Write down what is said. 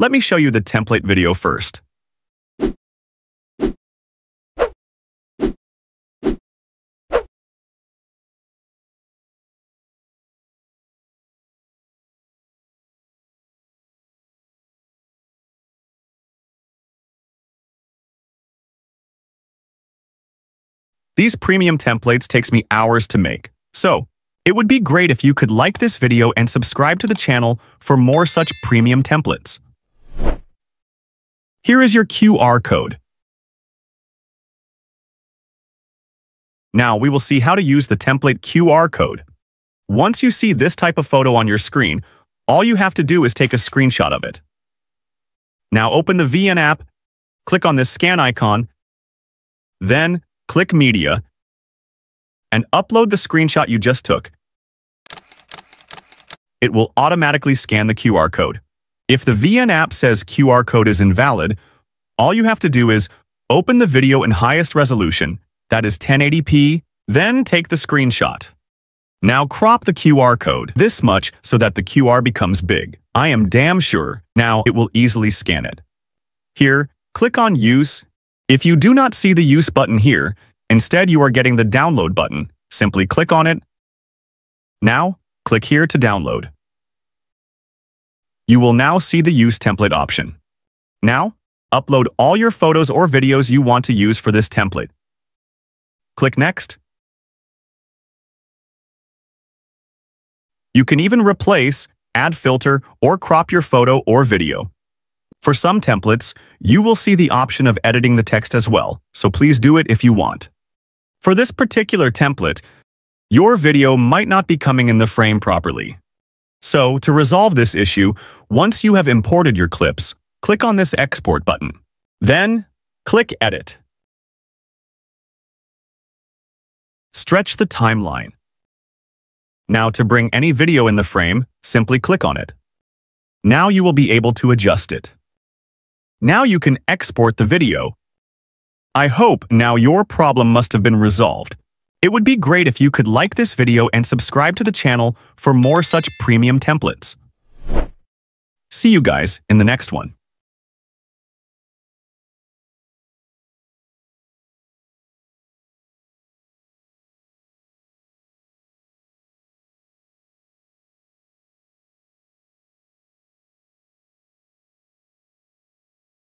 let me show you the template video first. These premium templates takes me hours to make. So, it would be great if you could like this video and subscribe to the channel for more such premium templates. Here is your QR code. Now we will see how to use the template QR code. Once you see this type of photo on your screen, all you have to do is take a screenshot of it. Now open the VN app, click on this scan icon, then click Media, and upload the screenshot you just took. It will automatically scan the QR code. If the VN app says QR code is invalid, all you have to do is open the video in highest resolution, that is 1080p, then take the screenshot. Now crop the QR code this much so that the QR becomes big. I am damn sure now it will easily scan it. Here, click on Use if you do not see the Use button here, instead you are getting the Download button. Simply click on it. Now, click here to download. You will now see the Use Template option. Now, upload all your photos or videos you want to use for this template. Click Next. You can even replace, add filter, or crop your photo or video. For some templates, you will see the option of editing the text as well, so please do it if you want. For this particular template, your video might not be coming in the frame properly. So, to resolve this issue, once you have imported your clips, click on this Export button. Then, click Edit. Stretch the timeline. Now to bring any video in the frame, simply click on it. Now you will be able to adjust it. Now you can export the video. I hope now your problem must have been resolved. It would be great if you could like this video and subscribe to the channel for more such premium templates. See you guys in the next one.